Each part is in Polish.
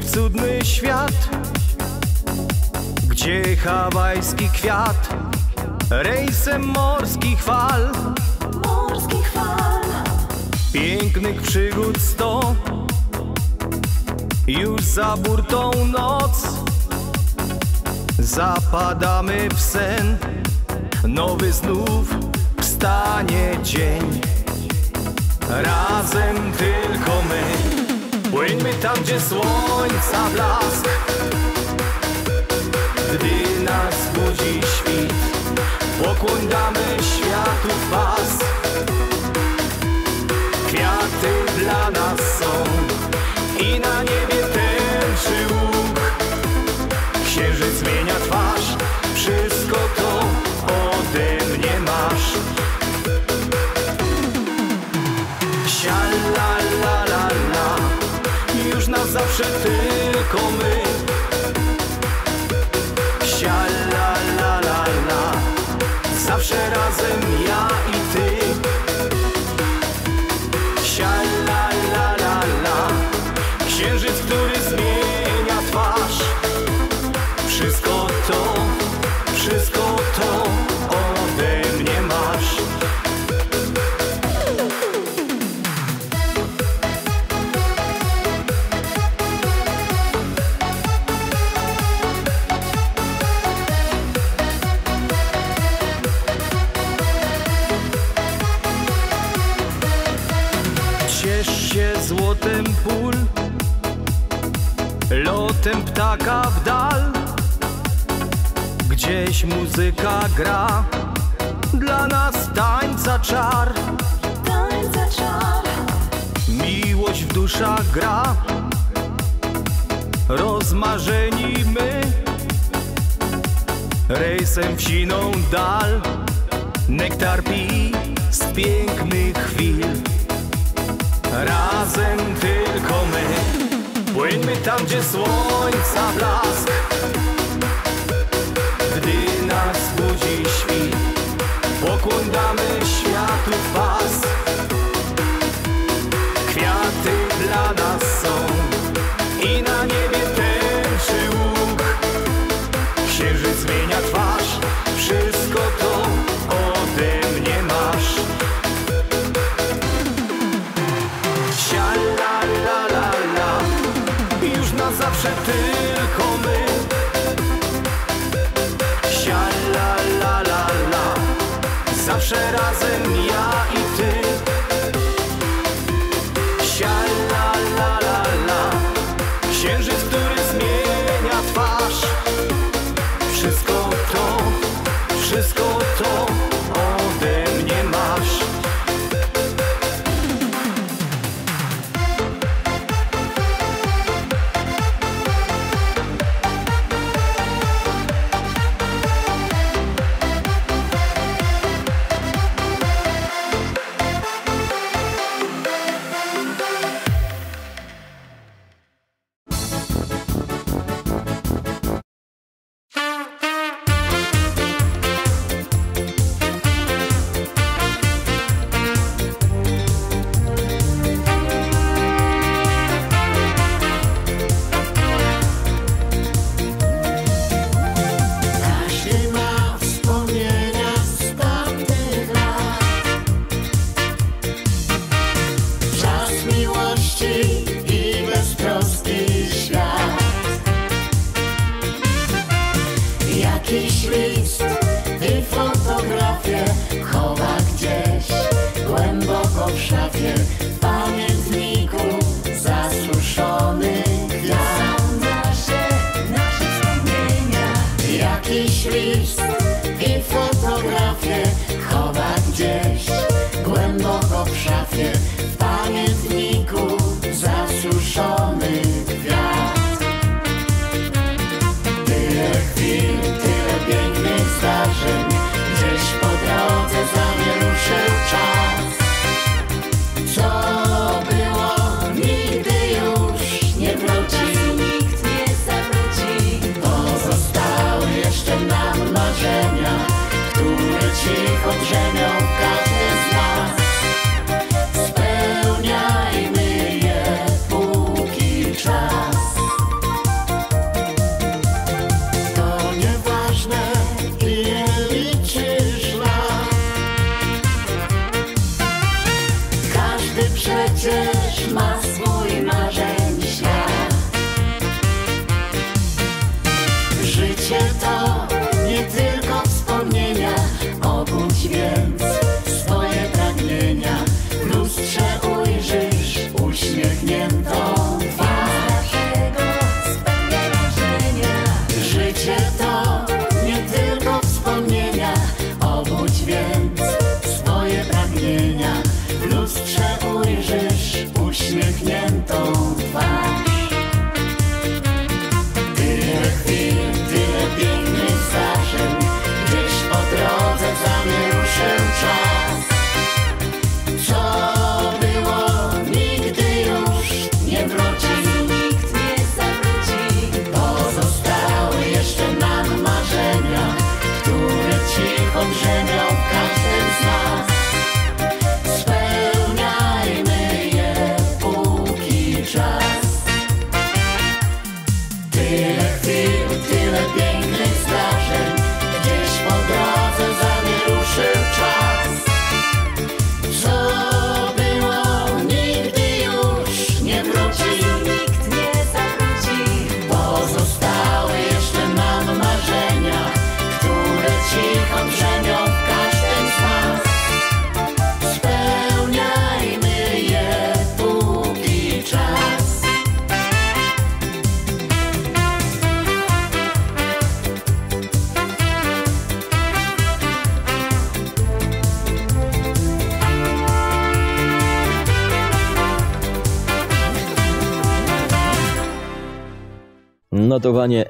w cudny świat Gdzie hawajski kwiat Rejsem morskich fal. Morskich fal. Pięknych przygód sto. Już za burtą noc Zapadamy w sen. Nowy znów wstanie dzień. Razem tylko my Płyńmy tam, gdzie słońca blask. Gdy nas budzi świt Pokłoń damy światu was. Kwiaty dla nas są I na niebie tęczy łuk. Księżyc zmienia twarz Wszystko to zawsze tylko my. Sia la la la la. Zawsze razem ja i Duszach gra. Rozmarzeni my Rejsem w dal. Nektar pi z pięknych chwil. Razem tylko my. Płyńmy tam, gdzie słońca blask. Gdy nas budzi świt Pokłon damy światu was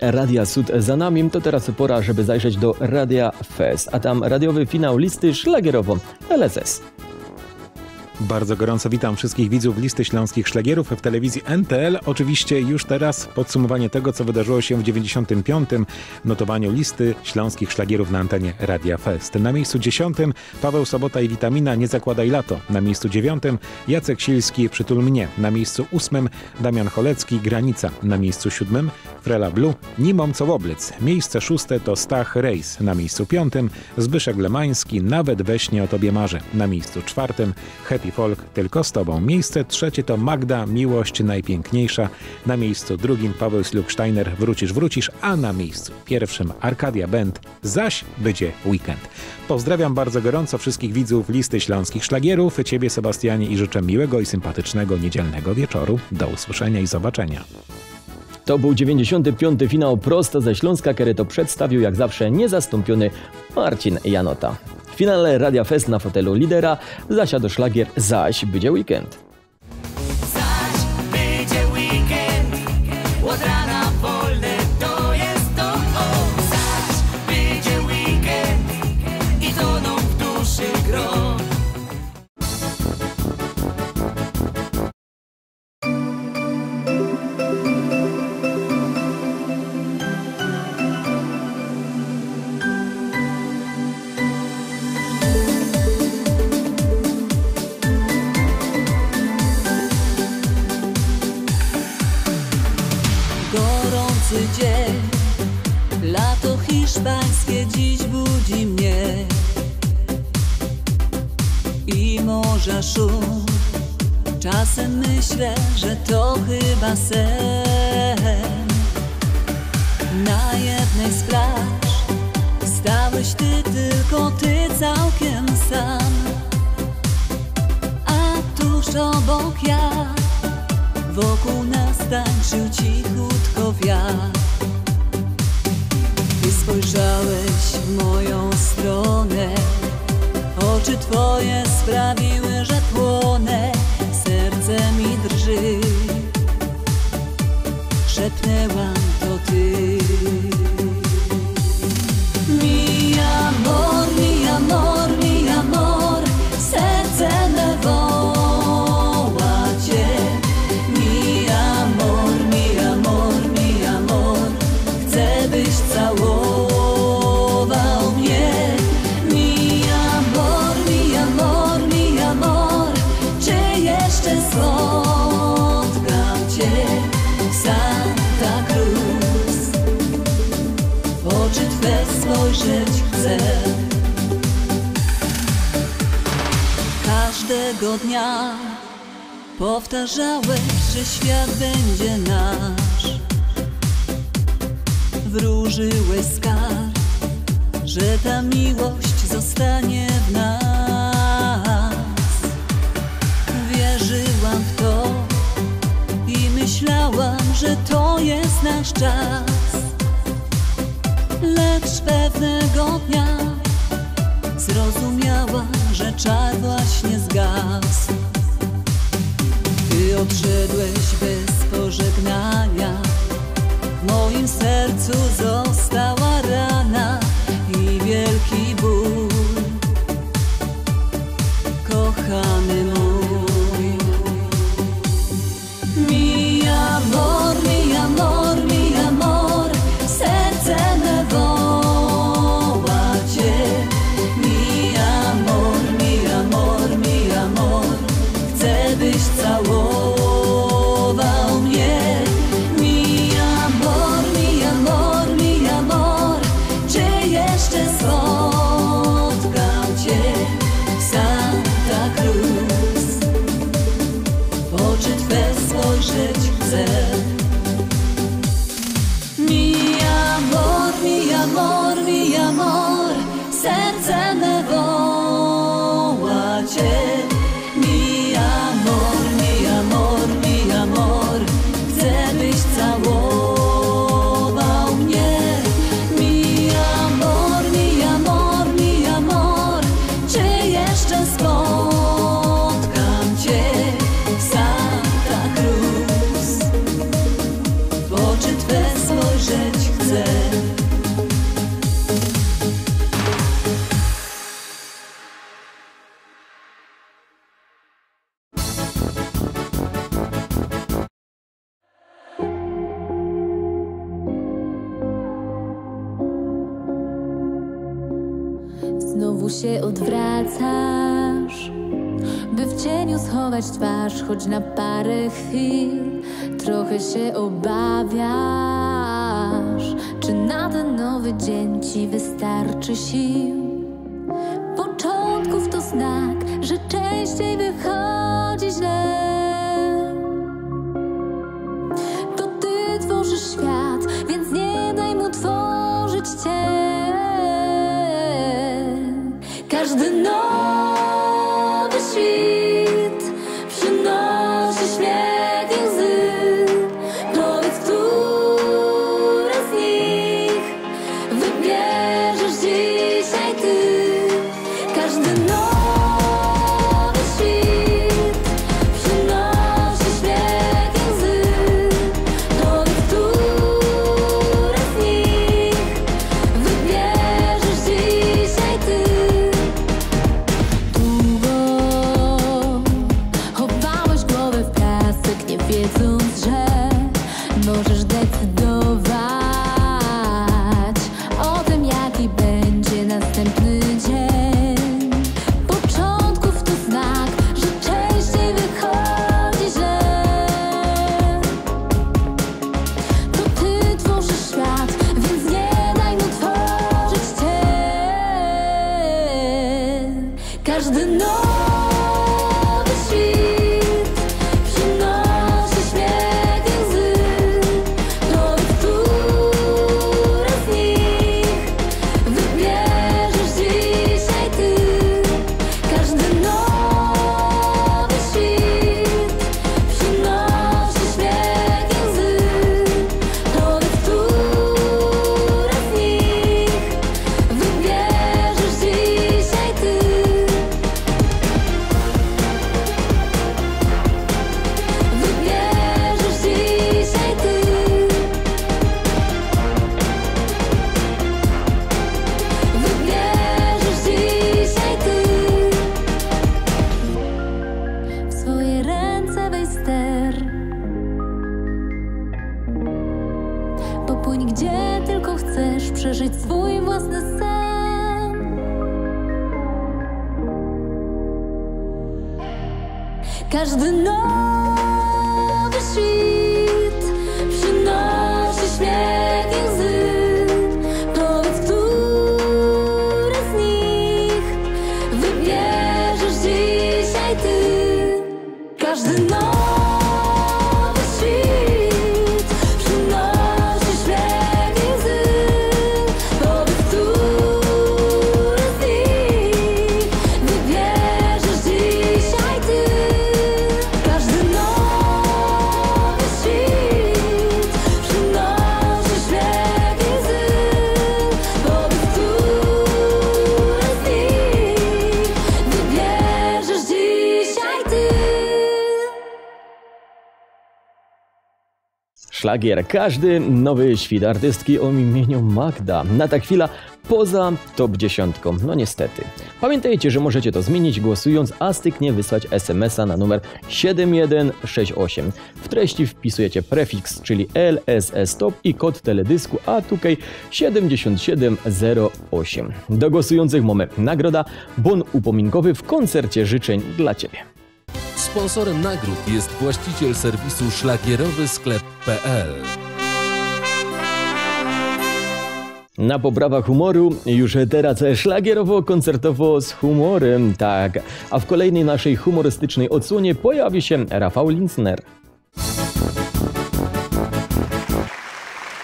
Radia Sud za nami, to teraz pora, żeby zajrzeć do Radia Fest, a tam radiowy finał listy szlagierowo LSS. Bardzo gorąco witam wszystkich widzów listy śląskich szlagierów w telewizji NTL. Oczywiście już teraz podsumowanie tego, co wydarzyło się w 95. notowaniu listy śląskich szlagierów na antenie Radia Fest. Na miejscu 10 Paweł Sobota i Witamina Nie zakładaj lato. Na miejscu 9 Jacek Silski Przytul mnie. Na miejscu 8 Damian Cholecki Granica. Na miejscu 7 Frela Blue Nimom co woblec. Miejsce szóste to Stach Rejs. Na miejscu piątym Zbyszek Lemański Nawet we śnie o tobie marzę. Na miejscu czwartym Happy Folk Tylko z tobą. Miejsce trzecie to Magda Miłość najpiękniejsza. Na miejscu drugim Paweł Sluksteiner Wrócisz, wrócisz, a na miejscu pierwszym Arkadia Band Zaś będzie weekend. Pozdrawiam bardzo gorąco wszystkich widzów listy śląskich szlagierów, ciebie Sebastianie i życzę miłego i sympatycznego niedzielnego wieczoru. Do usłyszenia i zobaczenia. To był 95. finał prosto ze Śląska, który przedstawił jak zawsze niezastąpiony Marcin Janota. W finale Radia Fest na fotelu lidera zasiadł szlagier Zaś będzie weekend. Hiszpańskie dziś budzi mnie i morza szum. Czasem myślę, że to chyba sen. Na jednej z plaż stałeś ty, tylko ty całkiem sam, a tuż obok ja. Wokół nas tańczył cichutko wiatr spojrzałeś w moją stronę. Oczy twoje sprawiły, że płonę Serce mi drży. Szepnęłam to ty każdego dnia Powtarzałeś, że świat będzie nasz. Wróżyłeś skar, że ta miłość zostanie w nas. Wierzyłam w to i myślałam, że to jest nasz czas. Lecz pewnego dnia Zrozumiała, że czar właśnie zgasł. Ty odszedłeś bez pożegnania. W moim sercu została rana I wielki ból choć na parę chwil Trochę się obawiasz. Czy na ten nowy dzień ci wystarczy sił? Początków to znak, że częściej wychodzi źle. To ty tworzysz świat, więc nie daj mu tworzyć cię. Każdy nowy Każdy nowy świt przynosi śmierć. Szlagier. Każdy nowy świt artystki o imieniu Magda. Na ta chwila poza top 10. No niestety. Pamiętajcie, że możecie to zmienić głosując, a styknie wysłać SMS-a na numer 7168. W treści wpisujecie prefiks, czyli LSS Top i kod teledysku, a tutaj 7708. Do głosujących mamy nagroda, bon upominkowy w koncercie życzeń dla Ciebie. Sponsorem nagród jest właściciel serwisu szlagierowy sklep.pl. Na poprawa humoru już teraz szlagierowo-koncertowo z humorem, tak. A w kolejnej naszej humorystycznej odsłonie pojawi się Rafał Lincner.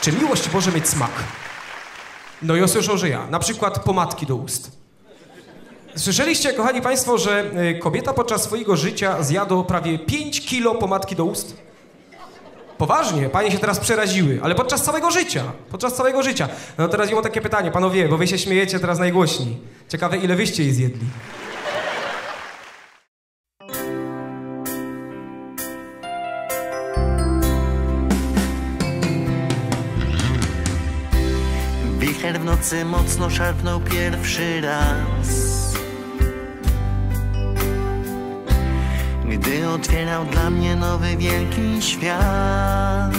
Czy miłość może mieć smak? No ja słyszę, że ja. Na przykład pomadki do ust. Słyszeliście, kochani państwo, że y, kobieta podczas swojego życia zjadła prawie 5 kilo pomadki do ust? Poważnie, panie się teraz przeraziły, ale podczas całego życia, podczas całego życia. No teraz ja mam takie pytanie, panowie, bo wy się śmiejecie teraz najgłośniej. Ciekawe, ile wyście jej zjedli? Wicher w nocy mocno szarpnął pierwszy raz Gdy otwierał dla mnie nowy wielki świat.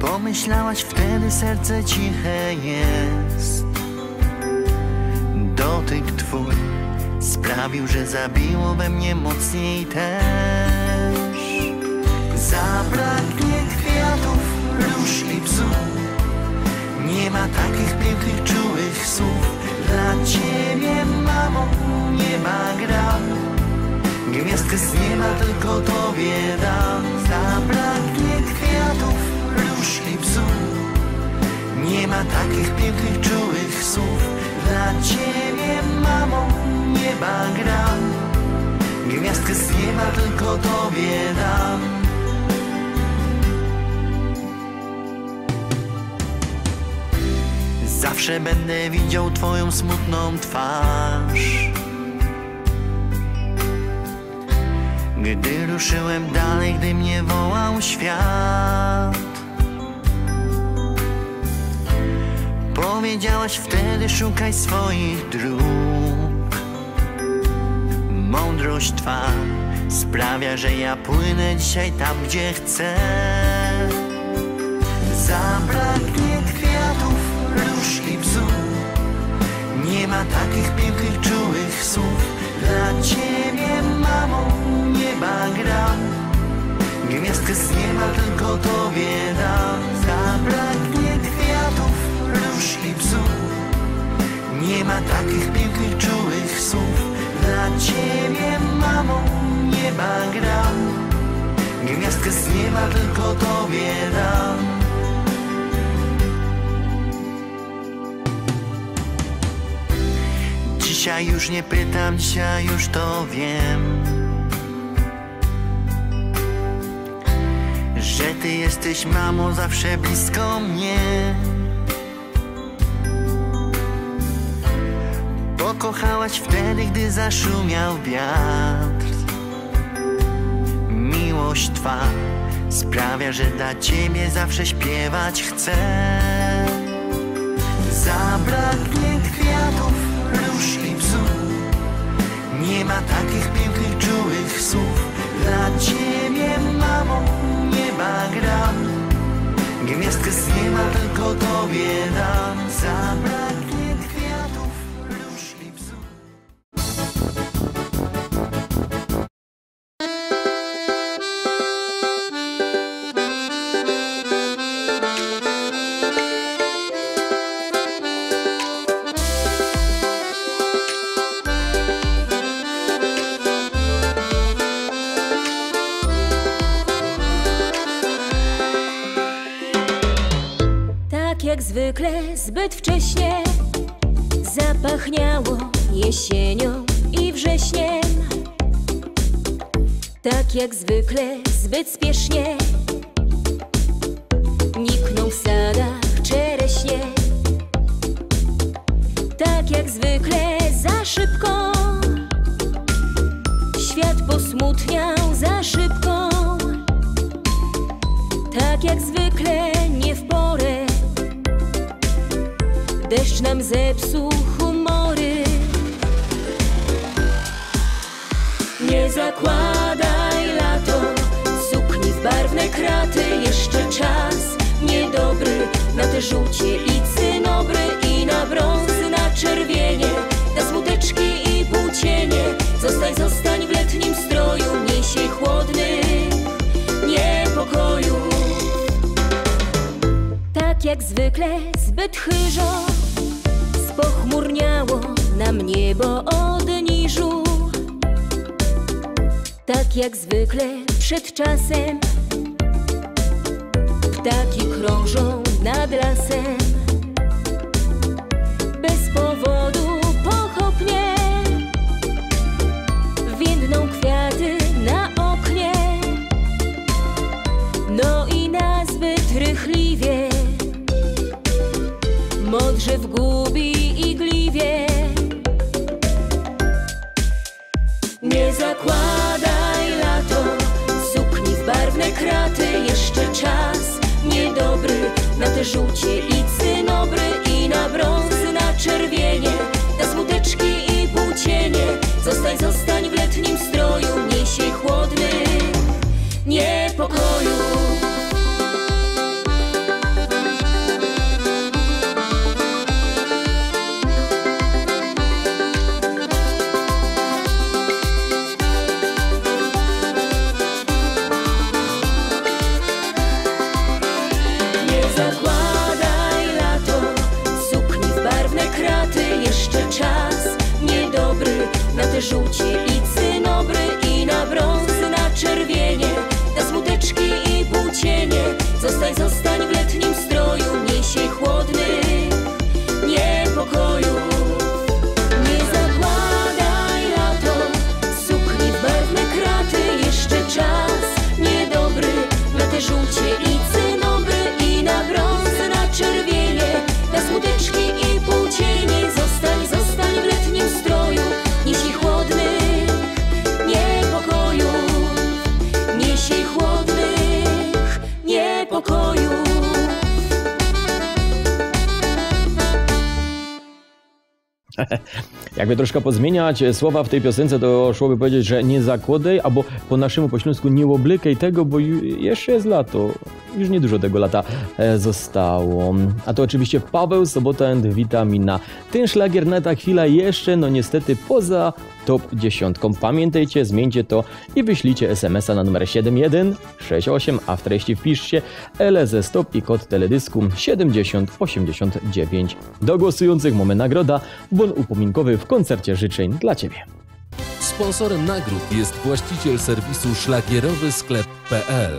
Pomyślałaś wtedy serce ciche jest. Dotyk twój sprawił, że zabiło we mnie mocniej też. Zabraknie kwiatów, róż i bzów Nie ma takich pięknych, czułych słów Dla ciebie, mamo, nieba gram Gwiazdkę z nieba tylko tobie dam. Zabraknie kwiatów, róż i bzów Nie ma takich pięknych, czułych słów. Dla ciebie, mamo, nieba gram Gwiazdkę z nieba tylko tobie dam Zawsze będę widział twoją smutną twarz. Gdy ruszyłem dalej, gdy mnie wołał świat. Powiedziałaś wtedy szukaj swoich dróg. Mądrość twa sprawia, że ja płynę dzisiaj tam, gdzie chcę. Zabraknie Ma takich pięknych, czułych słów. Dla ciebie, mamo, nieba gram Gwiazdkę z nieba tylko tobie dam. Zabraknie kwiatów, róż i bzów Nie ma takich pięknych, czułych słów. Dla ciebie, mamo, nieba gram Gwiazdkę z nieba tylko tobie dam Dzisiaj już nie pytam, dzisiaj już to wiem. Że ty jesteś mamo zawsze blisko mnie. Pokochałaś wtedy, gdy zaszumiał wiatr. Miłość twa sprawia, że dla ciebie zawsze śpiewać chcę. Zabraknie kwiatów, róż i Nie ma takich pięknych, czułych słów. Dla ciebie, mamo, nieba gram Gwiazdkę z nieba tylko tobie dam. Zabraknie Tak jak zwykle, zbyt wcześnie zapachniało jesienią i wrześniem. Tak jak zwykle, zbyt spiesznie nikną w sadach czereśnie. Tak jak zwykle, za szybko świat posmutniał za szybko. Tak jak zwykle Nam zepsuł humory. Nie zakładaj lato. Sukni w barwne kraty. Jeszcze czas niedobry Na te żółcie i cynobry I na brąz, na czerwienie Na smuteczki i półcienie Zostań, zostań w letnim stroju Niesie chłodny niepokoju. Tak jak zwykle zbyt chyżo Spochmurniało nam niebo od niżu Tak jak zwykle przed czasem. Ptaki krążą nad lasem. Bez powodu pochopnie. Więdną kwiaty na oknie. No i nazbyt rychliwie. Modrzew gubi Na te Na te Jakby troszkę pozmieniać e, słowa w tej piosence, to szłoby powiedzieć, że nie zakładaj, albo po naszemu po śląsku nie oblykaj tego, bo jeszcze jest lato. Już niedużo tego lata e, zostało. A to oczywiście Paweł Sobota and Witamina. Ten szlagier na ta chwila jeszcze, no niestety poza top 10. Pamiętajcie, zmieńcie to i wyślijcie SMS-a na numer 7168, a w treści wpiszcie LZ Stop i kod teledysku 7089. Do głosujących mamy nagroda, bon upominkowy w koncercie życzeń dla Ciebie. Sponsorem nagród jest właściciel serwisu szlagierowy sklep.pl.